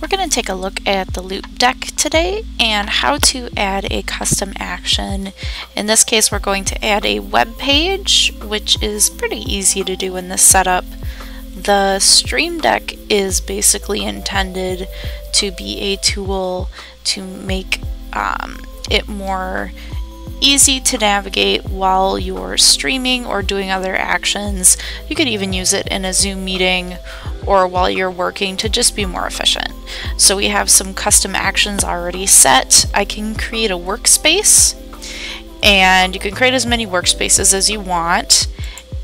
We're going to take a look at the Loupedeck today and how to add a custom action. In this case we're going to add a web page which is pretty easy to do in this setup. The Stream Deck is basically intended to be a tool to make um, it more easy to navigate while you're streaming or doing other actions. You could even use it in a Zoom meeting or while you're working to just be more efficient. So we have some custom actions already set. I can create a workspace and you can create as many workspaces as you want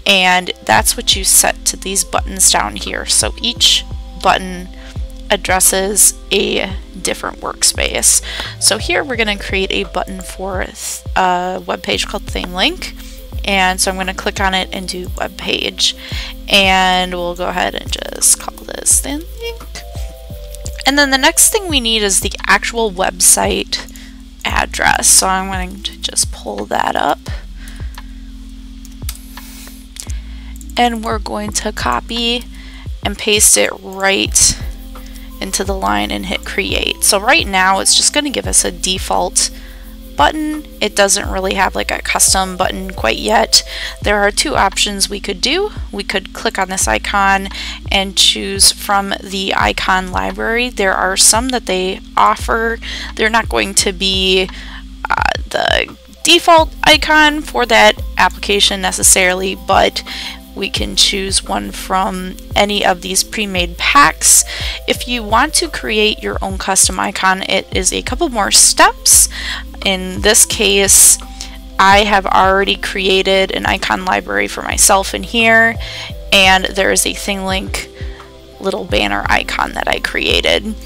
and that's what you set to these buttons down here. So each button addresses a different workspace. So here we're going to create a button for a web page called ThingLink and so I'm going to click on it and do web page. And we'll go ahead and just call this thin link. And then the next thing we need is the actual website address. So I'm going to just pull that up. And we're going to copy and paste it right into the line and hit create. So right now it's just going to give us a default button. It doesn't really have like a custom button quite yet. There are two options we could do. We could click on this icon and choose from the icon library. There are some that they offer. They're not going to be uh, the default icon for that application necessarily, but we can choose one from any of these pre-made packs. If you want to create your own custom icon, it is a couple more steps. In this case, I have already created an icon library for myself in here, and there is a ThingLink little banner icon that I created.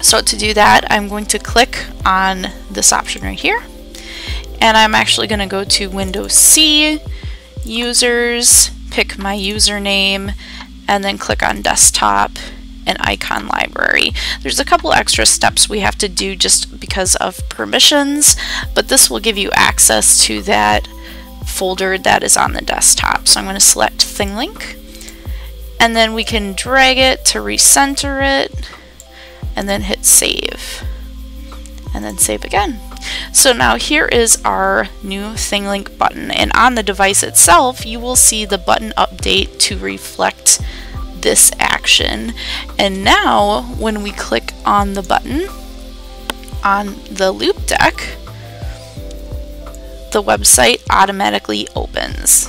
So to do that, I'm going to click on this option right here, and I'm actually going to go to Windows C, Users, pick my username, and then click on Desktop and Icon Library. There's a couple extra steps we have to do just because of permissions, but this will give you access to that folder that is on the desktop. So I'm going to select ThingLink, and then we can drag it to recenter it, and then hit save, and then save again. So now here is our new ThingLink button and on the device itself you will see the button update to reflect this action and now when we click on the button on the Loupedeck, the website automatically opens.